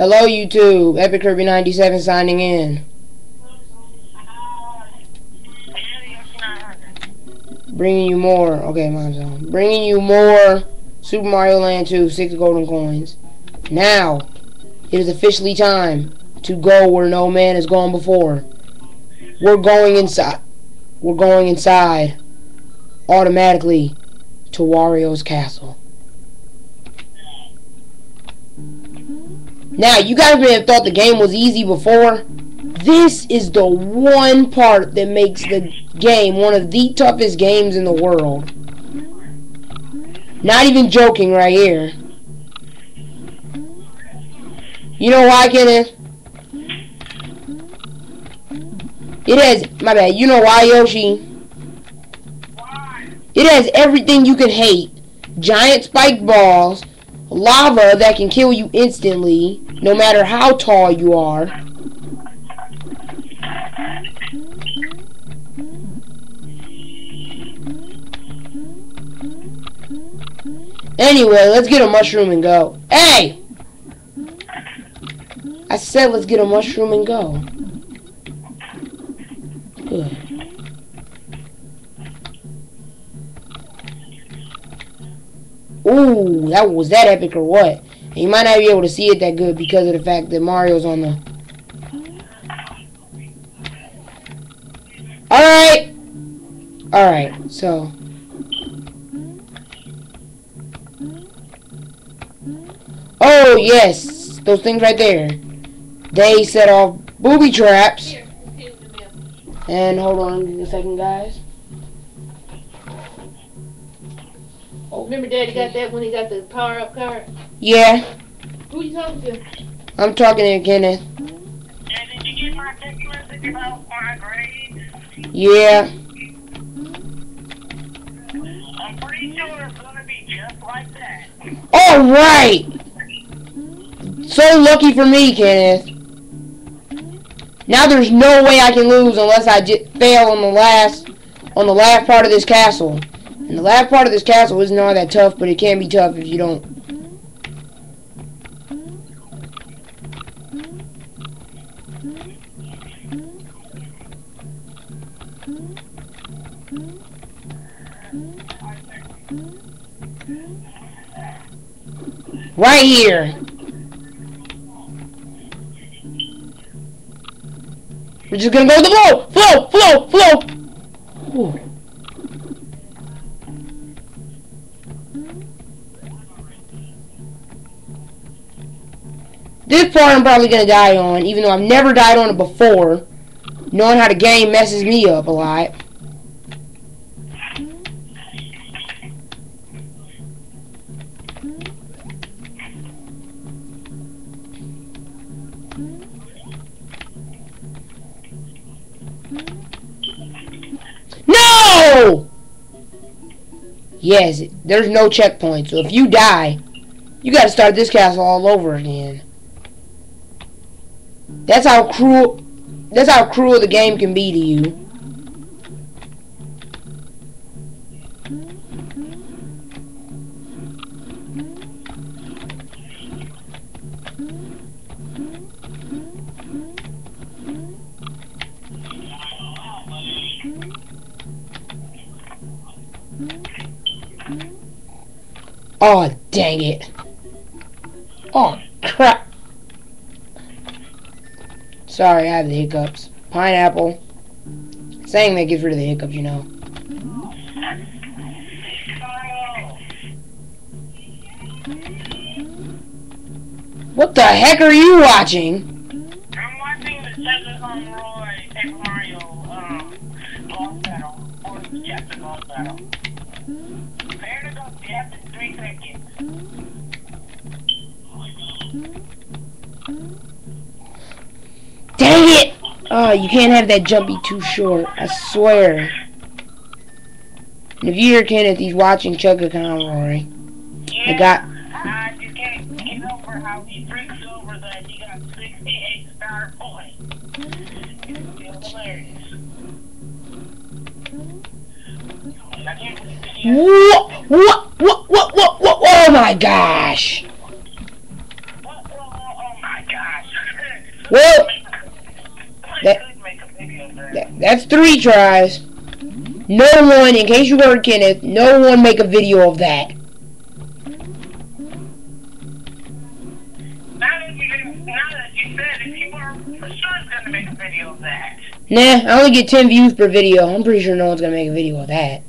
Hello, YouTube. Epic Kirby 97 signing in. Bringing you more. Okay, mine's on. Bringing you more Super Mario Land 2, six golden coins. Now, it is officially time to go where no man has gone before. We're going inside. We're going inside automatically to Wario's castle. Now, you guys may have thought the game was easy before. This is the one part that makes the game one of the toughest games in the world. Not even joking right here. You know why, Kenneth? It has, my bad, you know why, Yoshi? It has everything you can hate. Giant spike balls, lava that can kill you instantly, no matter how tall you are. Anyway, let's get a mushroom and go. Hey! I said let's get a mushroom and go. That was that epic or what? And you might not be able to see it that good because of the fact that Mario's on the... Alright! Alright, so... Oh, yes! Those things right there. They set off booby traps. And hold on a second, guys. Oh, remember Daddy got that when he got the power up card? Yeah, Who are you talking to? I'm talking to Kenneth. Yeah, did you get my text message about my grades? Yeah. I'm pretty sure it's gonna be just like that. Alright! So lucky for me, Kenneth. Now there's no way I can lose unless I j fail on the last on the last part of this castle. And the last part of this castle isn't all that tough, but it can be tough if you don't. Right here. We're just gonna go with the flow, flow, flow, flow. Ooh. This part I'm probably gonna die on, even though I've never died on it before. Knowing how the game messes me up a lot. No! Yes, there's no checkpoint, so if you die, you gotta start this castle all over again. That's how cruel that's how cruel the game can be to you. Oh, dang it. Oh, Sorry, I have the hiccups. Pineapple. Saying that gets rid of the hiccups, you know. What the heck are you watching? I'm watching the Paper Mario um boss battle or the boss battle. There to go, you have to three seconds. Dang it! Oh, you can't have that jump be too short. I swear. And if you hear Kenneth, he's watching Chugga Conroy. I got... I just can't get over how he freaks over that he got 68 star points. It's hilarious. I can't believe that he has- What? What? What? What? What? What? Oh my gosh! What? Oh, oh, oh my god. Well, I That- could make a video of that. that, that's three tries. No one, in case you heard Kenneth, no one make a video of that. Nah, I only get 10 views per video. I'm pretty sure no one's gonna make a video of that.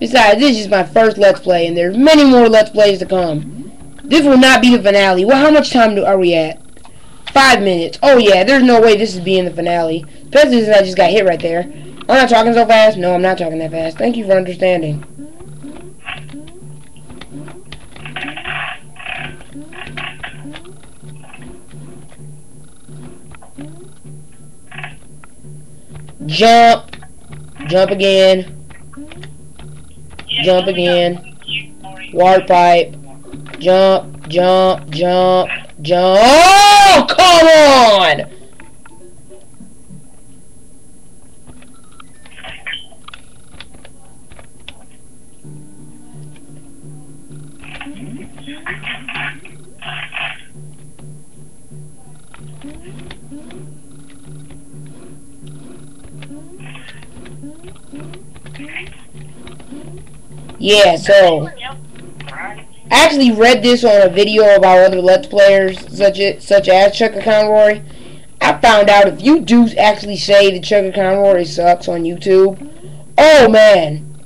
Besides, this is my first Let's Play, and there's many more Let's Plays to come. This will not be the finale. Well, how much time do, are we at? Five minutes. Oh, yeah, there's no way this is being the finale. Especially since I just got hit right there. I'm not talking so fast. No, I'm not talking that fast. Thank you for understanding. Jump. Jump again. Jump again. Water pipe. Jump, jump, jump, jump. Oh, come on! Yeah. Alright. I actually read this on a video about other Let's Players, such as, such as Conroy. I found out if you do actually say that Chugga Conroy sucks on YouTube, oh man,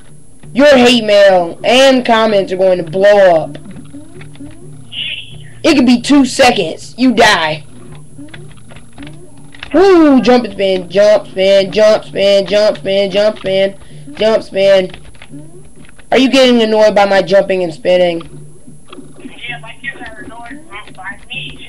your hate mail and comments are going to blow up. It could be two seconds, you die. Woo! Jump spin, jump, spin, jump, spin, jump, spin, jump, spin, jump, spin. Are you getting annoyed by my jumping and spinning? Yeah, like you got annoyed by me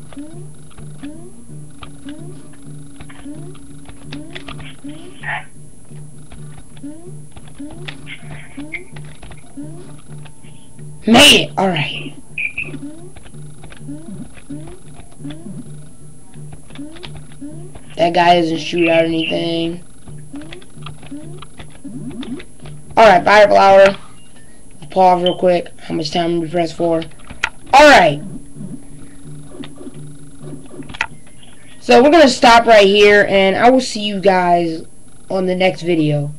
Made it! Alright. That guy doesn't shoot out anything. Alright, fire flower. Pause real quick. How much time do we press for? Alright. So we're going to stop right here, and I will see you guys on the next video.